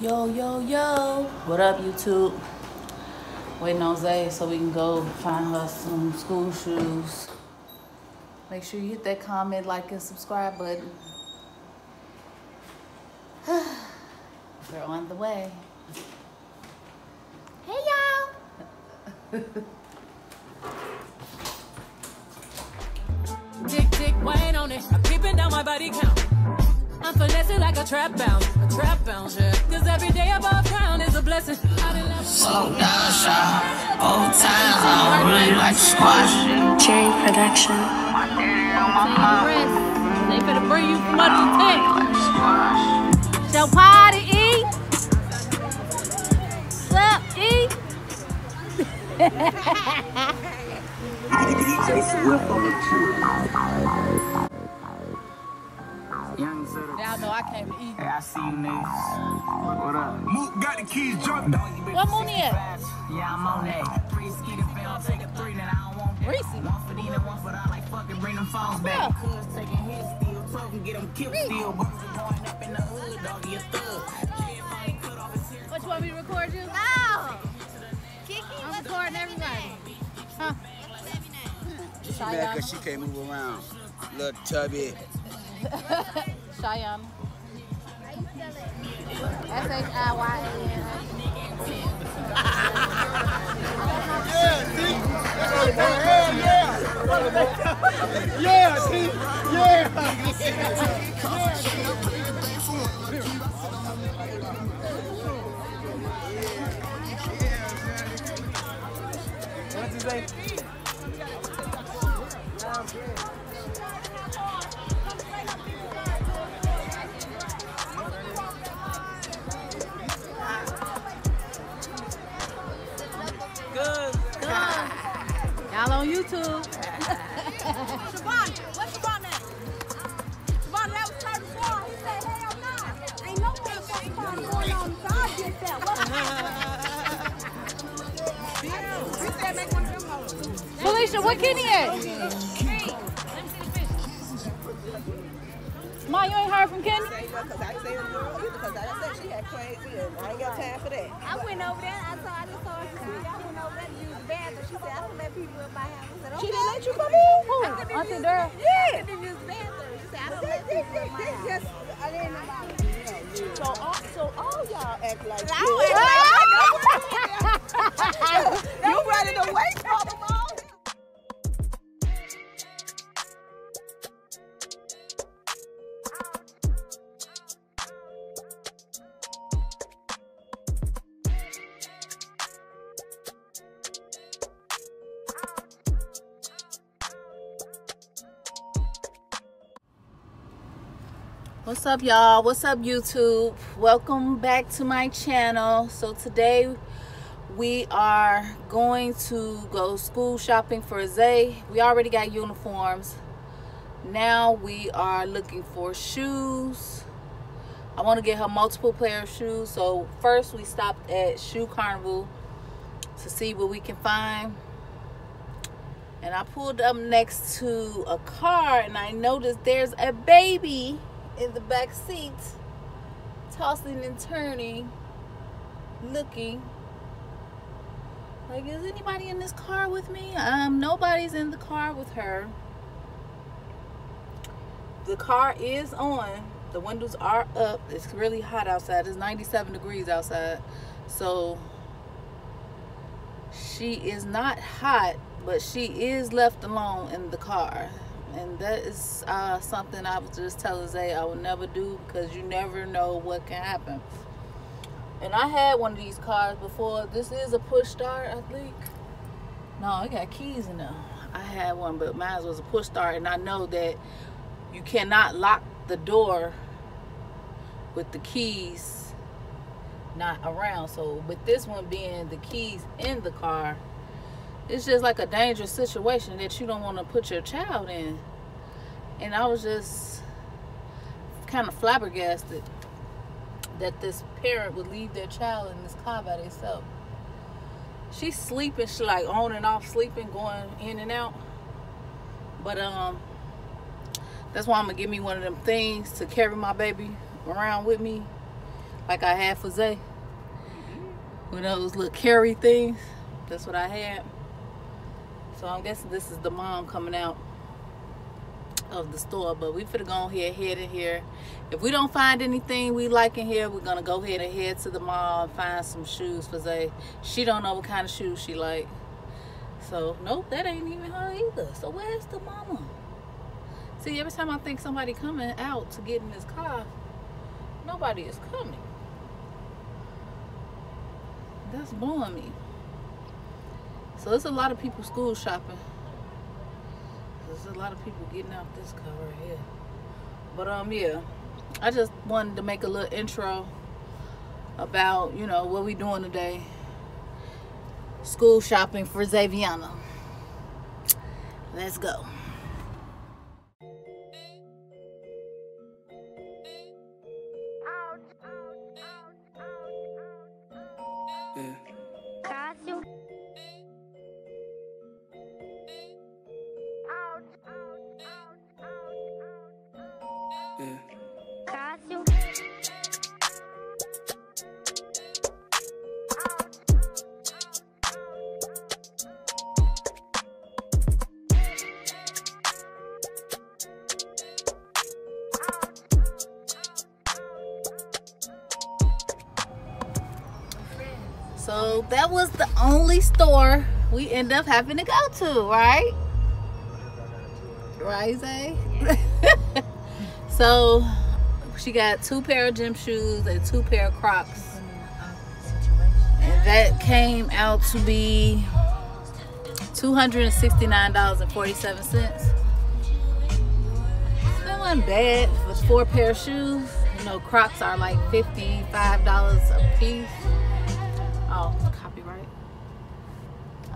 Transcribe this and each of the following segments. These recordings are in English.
Yo, yo, yo. What up, YouTube? Waiting on Zay so we can go find her some school shoes. Make sure you hit that comment, like, and subscribe button. We're on the way. Hey, y'all. Tick, tick, wait on it. I'm creeping down my body count. I'm finessing like a trap bounce, a trap bounce, yeah. Cause every day above ground is a blessing. I Slow down, shot. Old times, I don't really like to squash. Cherry Production. They finna bring you from under the tent. Squash. So party eat. Sup eat. Young Zeta. Y'all know I came to eat. Hey, I see you niggas. What up? Mook got the keys dropped. What Mooney at? Yeah, I'm on that. Free ski to fail, take a three, then I don't want that. Reese. One for Dina, one for I like fucking bring them phones Yeah. back. Cuz taking hits, still talking, get them killed still. Boys going up in the hood, doggy, a thug. Jay finally cut off his hair. What you want me to record you? No. Kiki, I'm recording everybody. Huh? She mad because she can't move around. Little tubby. Cheyenne. S H I Y N. Felicia, what Kenny at? Ma, you ain't heard from Kenny? I didn't say it was girl either, because I said she had crazy and I ain't got time for that. I went over there. I saw, I just saw her. I went over there to use the bathroom. She said, I don't let people in my house. I said, okay. She didn't let you come in? Who? I couldn't Auntie use- Yeah. I couldn't use the bathroom. She said, I don't let people in my they house. just, I didn't know. So all, so all y'all act like I you. don't act like you ready to wait What's up, y'all? What's up, YouTube? Welcome back to my channel. So today we are going to go school shopping for Zay. We already got uniforms. Now we are looking for shoes. I want to get her multiple pair of shoes. So first we stopped at Shoe Carnival to see what we can find. And I pulled up next to a car and I noticed there's a baby in the back seat, tossing and turning, looking. Like, is anybody in this car with me? Um, nobody's in the car with her. The car is on. The windows are up. It's really hot outside. It's 97 degrees outside. So she is not hot, but she is left alone in the car. And that is uh, something I was just telling Zay I will never do because you never know what can happen. And I had one of these cars before. This is a push start, I think. No, it got keys in there. I had one, but mine was a push start, and I know that you cannot lock the door with the keys not around. So with this one being the keys in the car, it's just like a dangerous situation that you don't want to put your child in. And I was just kind of flabbergasted that this parent would leave their child in this car by themselves. She's sleeping, she like on and off sleeping, going in and out. But um that's why I'm gonna give me one of them things to carry my baby around with me. like I had for Zay. One of those little carry things. That's what I had. So I'm guessing this is the mom coming out of the store. But we finna go ahead, head in here. If we don't find anything we like in here, we're gonna go ahead and head to the mall and find some shoes for Zay. She don't know what kind of shoes she like. So nope, that ain't even her either. So where's the mama? See, every time I think somebody coming out to get in this car, nobody is coming. That's blowing me. So there's a lot of people school shopping. There's a lot of people getting out this car right here. But um yeah. I just wanted to make a little intro about, you know, what we doing today. School shopping for Xaviana. Let's go. That was the only store we end up having to go to, right? Right, Zay? so she got two pair of gym shoes and two pair of Crocs. And that came out to be $269.47. That wasn't bad for four pair of shoes. You know, Crocs are like $55 a piece. Oh.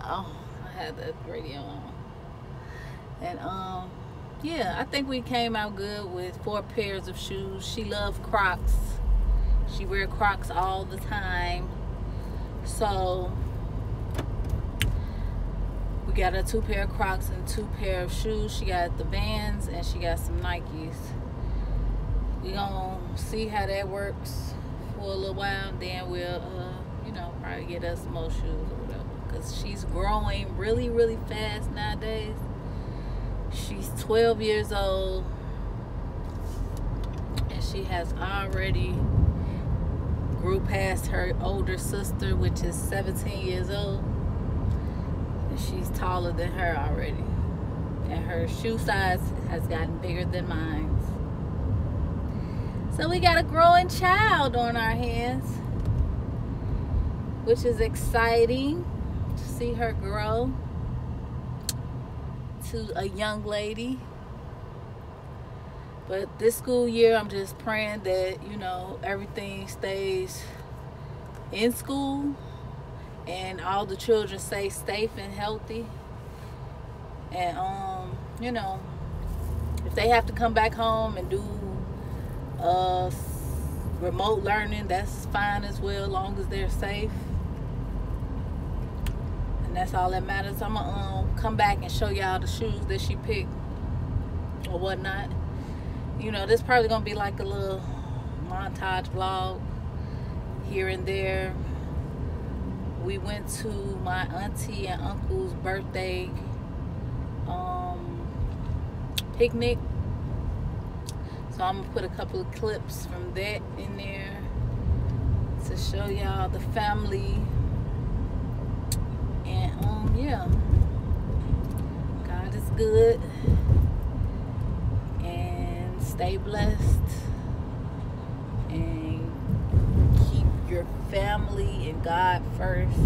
Oh, I had the radio on. And um, yeah, I think we came out good with four pairs of shoes. She loved Crocs. She wear Crocs all the time. So we got her two pair of Crocs and two pair of shoes. She got the Vans and she got some Nikes. We gonna see how that works for a little while. Then we'll, uh, you know, probably get us more shoes or whatever. Cause she's growing really, really fast nowadays. She's 12 years old and she has already grew past her older sister, which is 17 years old. And she's taller than her already. And her shoe size has gotten bigger than mine. So we got a growing child on our hands, which is exciting see her grow to a young lady. But this school year, I'm just praying that, you know, everything stays in school and all the children stay safe and healthy. And, um, you know, if they have to come back home and do uh, remote learning, that's fine as well, long as they're safe. And that's all that matters. I'm gonna um, come back and show y'all the shoes that she picked or whatnot. You know, this probably gonna be like a little montage vlog here and there. We went to my auntie and uncle's birthday um, picnic. So I'm gonna put a couple of clips from that in there to show y'all the family um yeah. God is good. And stay blessed. And keep your family and God first.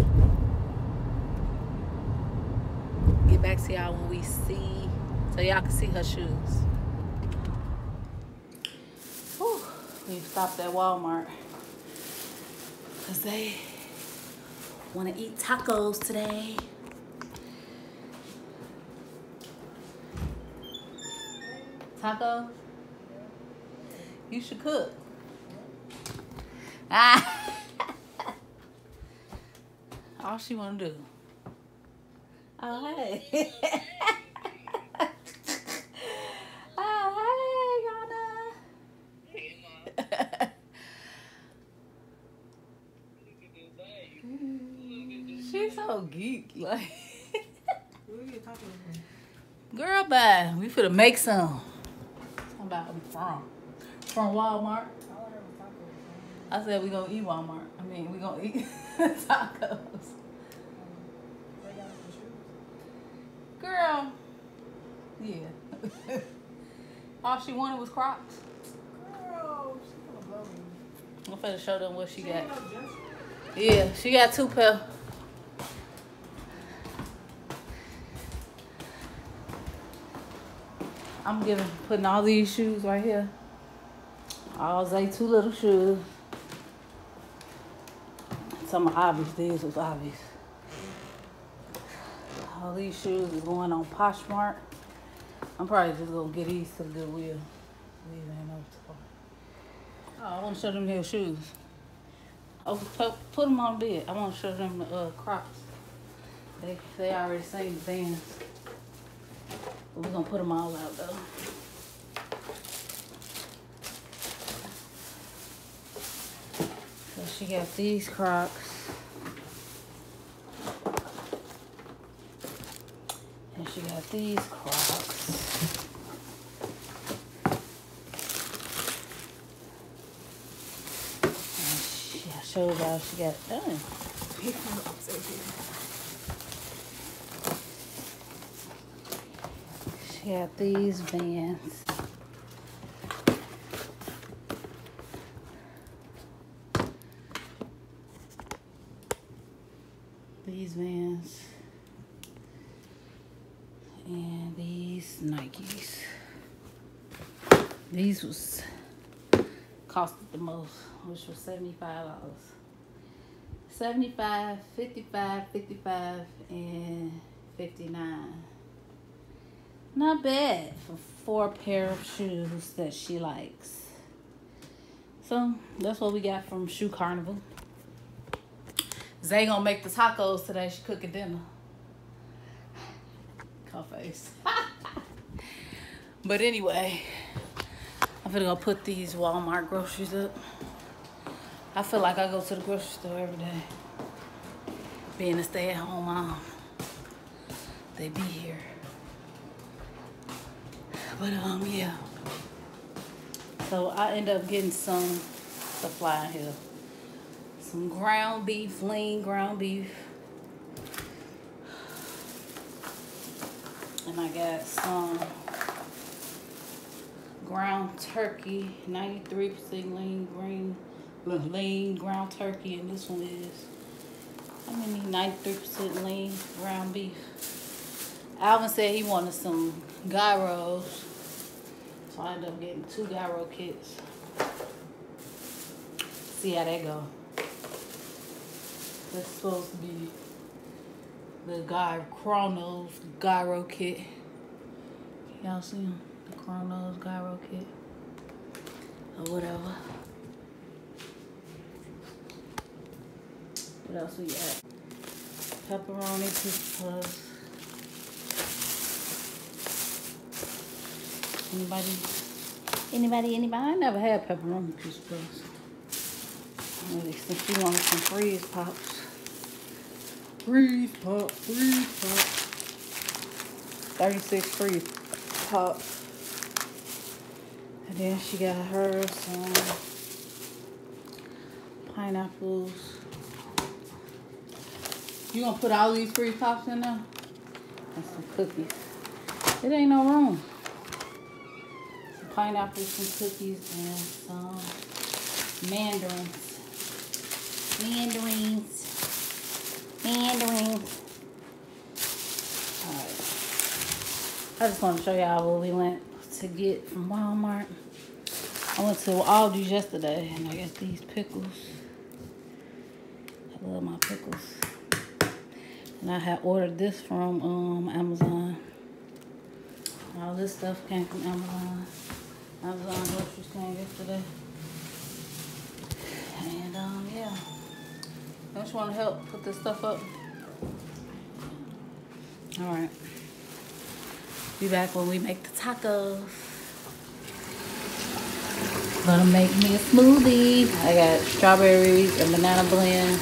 Get back to y'all when we see so y'all can see her shoes. Whew. we stopped at Walmart. Because they want to eat tacos today. Tacos? You should cook. Ah. All she want to do. Oh, hey. oh, hey, Yana. She's like. Who are you talking about? Girl, bye. We finna make some. How about from? From Walmart. I said we gonna eat Walmart. I mean, we gonna eat tacos. Girl. Yeah. All she wanted was Crocs. Girl, she gonna blow me. I'm finna show them what she She got. Yeah, she got two pair. I'm giving putting all these shoes right here. All Zay two little shoes. Some are obvious. These was obvious. All these shoes is going on Poshmark. I'm probably just gonna get these to Goodwill. These ain't Oh, I want to show them their shoes. Oh, put, put them on bed. I want to show them the uh, Crocs. They they already seen the Vans. We're gonna put them all out though. So she got these Crocs. And she got these Crocs. And she, showed y'all she got it done. Got these vans. These vans. And these Nikes. These was costed the most, which was seventy-five dollars. 75, 55, 55, and 59. Not bad for four pair of shoes that she likes. So that's what we got from Shoe Carnival. Zay gonna make the tacos today. She cooking dinner. Call face. but anyway, I'm gonna go put these Walmart groceries up. I feel like I go to the grocery store every day. Being a stay-at-home mom, they be here. But um, yeah. So I end up getting some supply here. Some ground beef, lean ground beef. And I got some ground turkey, 93% lean green, lean ground turkey, and this one is how many? 93% lean ground beef. Alvin said he wanted some gyros, so I end up getting two gyro kits. See how that go. That's supposed to be the guy Kronos gyro kit. Y'all see him? The Kronos gyro kit. Or whatever. What else we got? Pepperoni pizza. Anybody? Anybody? Anybody? I never had pepperoni pizza puffs. Maybe since she wanted some freeze pops. Freeze pop, freeze pop. 36 freeze pops. And then she got her some pineapples. You gonna put all these freeze pops in there? And some cookies. It ain't no room. Some pineapples, some cookies, and some mandarins. Mandarins. Mandarins. Alright. I just want to show y'all what we went to get from Walmart. I went to Aldi's yesterday and I got these pickles. I love my pickles. And I had ordered this from um, Amazon. All this stuff came from Amazon. Amazon groceries came yesterday. And um, yeah. I just want to help put this stuff up. All right. Be back when we make the tacos. Gonna make me a smoothie. I got strawberries and banana blend.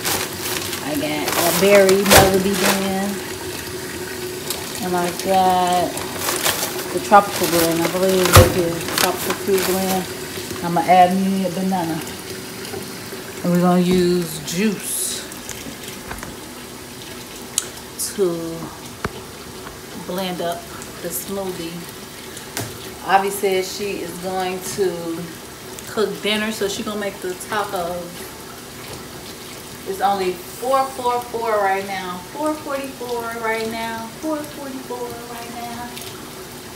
I got a berry melody blend. And I got the tropical blend. I believe. Tropical fruit blend. I'm gonna add me a banana. And we're gonna use juice to blend up the smoothie. Avi says she is going to cook dinner, so she's gonna make the tacos. It's only 444 right now. 444 right now. 444 right now.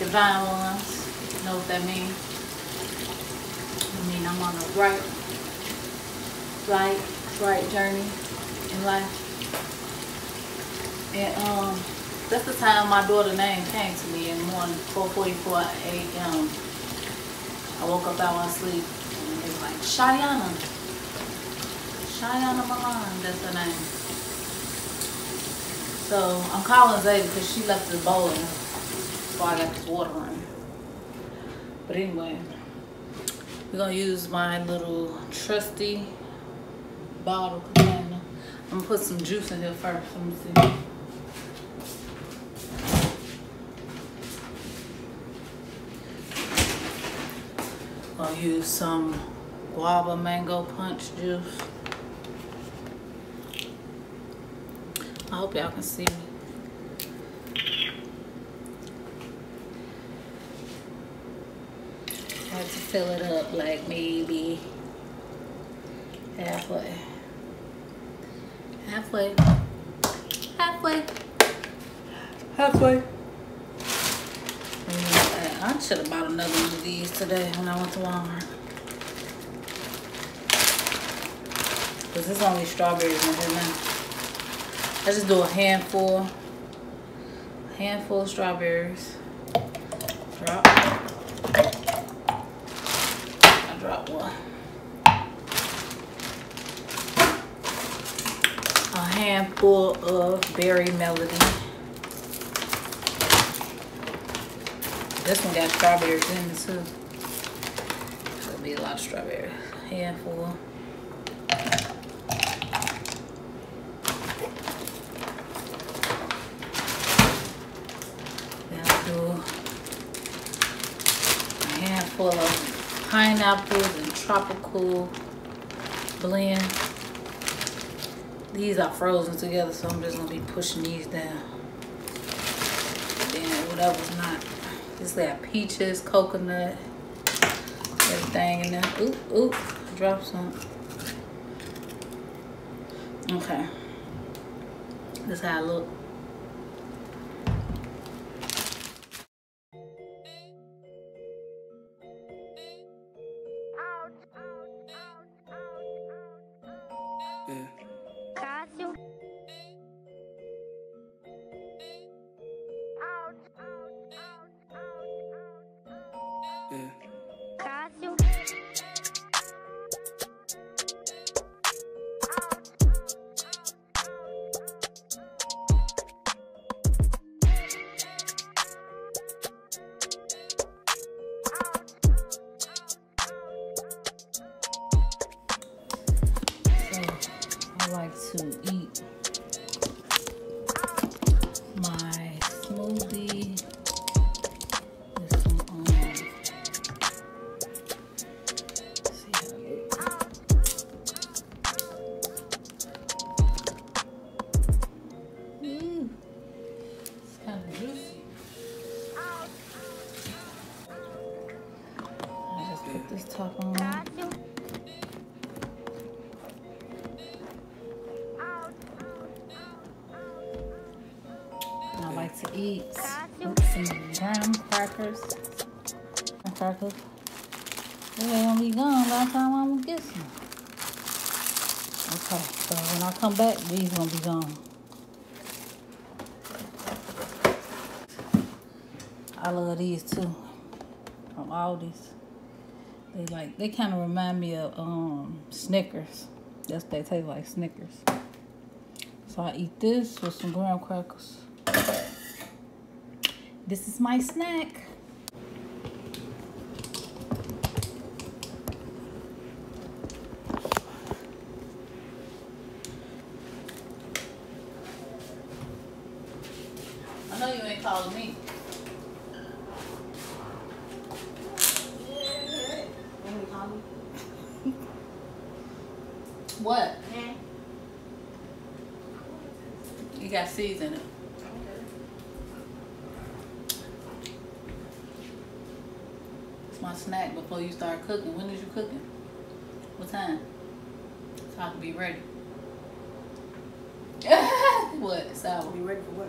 Divine ones. You know what that means? I mean I'm on a right, right, right journey in life. And um that's the time my daughter name came to me in the morning, 4:44 a.m. I woke up out of my sleep and it was like Shayana. Shayana Milan, that's her name. So I'm calling Zay because she left the bowl in this water. But anyway, we're gonna use my little trusty bottle container. I'm gonna put some juice in here first. Let me see. I'll use some guava mango punch juice. I hope y'all can see me. I have to fill it up like maybe halfway. Halfway. Halfway. Halfway. Mm, I should have bought another one of these today when I went to Walmart. Cause there's only strawberries in here now. I just do a handful, handful of strawberries. Drop. I drop one. Handful of berry melody. This one got strawberries in it too. It'll be a lot of strawberries. Handful. Then handful of pineapples and tropical blend. These are frozen together, so I'm just gonna be pushing these down. Then whatever's not. This got peaches, coconut, everything in there. Oop, oop, drop some. Okay. This how I look. To eat some graham crackers. Graham crackers. They're gonna be gone by the time I'm gonna get some. Okay, so when I come back, these gonna be gone. I love these too. From Aldi's. They like they kind of remind me of um Snickers. That's they taste like Snickers. So I eat this with some graham crackers. This is my snack. I know you ain't calling me. what? You got seeds in it. Snack before you start cooking. When is you cooking? What time? So I can be ready. what? Sour. Be ready for what?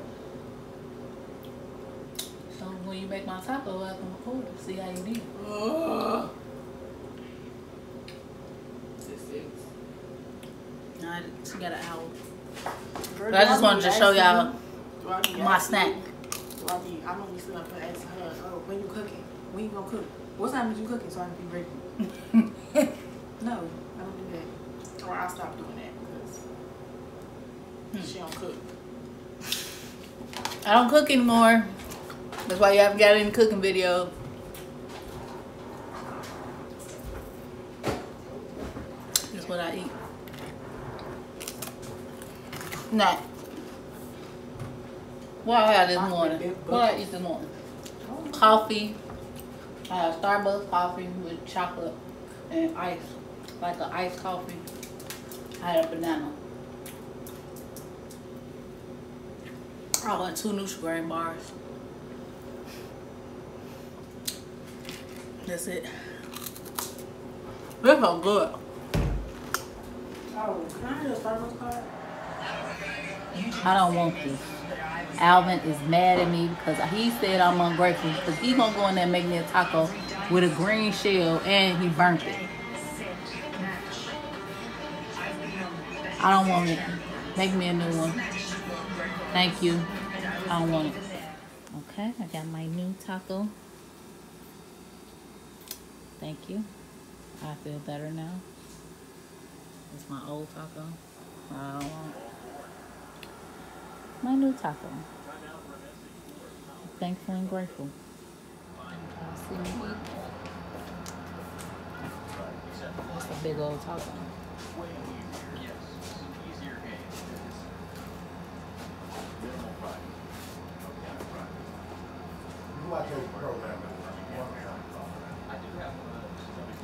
So when you make my taco, I can record it. See how you do. Nah, she got an hour. I just wanted to show y'all my snack. I'm gonna be sitting up and asking her, oh, when you cooking? When you gonna cook? What time is you cook it so I can be ready? no, I don't do that. Or I'll stop doing that because hmm. she don't cook. I don't cook anymore. That's why you haven't got any cooking video. That's what I eat. Nah. What I had this morning? What I eat this morning? Coffee. I have Starbucks coffee with chocolate and ice. Like an iced coffee. I had a banana. I want two Nutri-Grain bars. That's it. This so good. Oh, can I have a Starbucks card? I don't want this. Alvin is mad at me because he said I'm ungrateful because he gonna go in there and make me a taco with a green shell and he burnt it. I don't want it. Make me a new one. Thank you. I don't want it. Okay, I got my new taco. Thank you. I feel better now. It's my old taco. I don't want it my new taco. Thankful and grateful. That's a big old taco.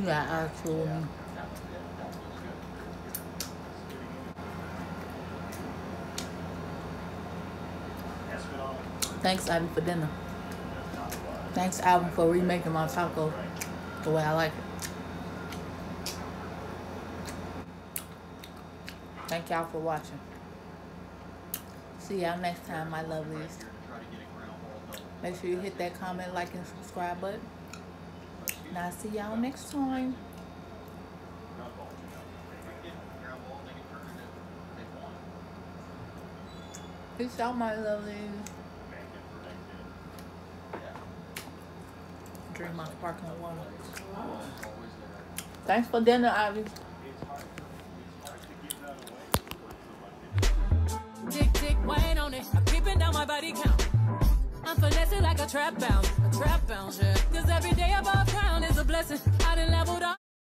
Yeah, actually. Thanks, Ivan, for dinner. Thanks, Alvin, for remaking my taco the way I like it. Thank y'all for watching. See y'all next time, my lovelies. Make sure you hit that comment, like, and subscribe button. And I'll see y'all next time. Peace out, my lovelies. Drink my sparkling water. Thanks for dinner, Ivy. Tick, tick, wait on it. I'm creeping down my body count. I'm finessing like a trap bounce, a trap bounce, yeah. Cause every day above ground is a blessing. I done leveled up.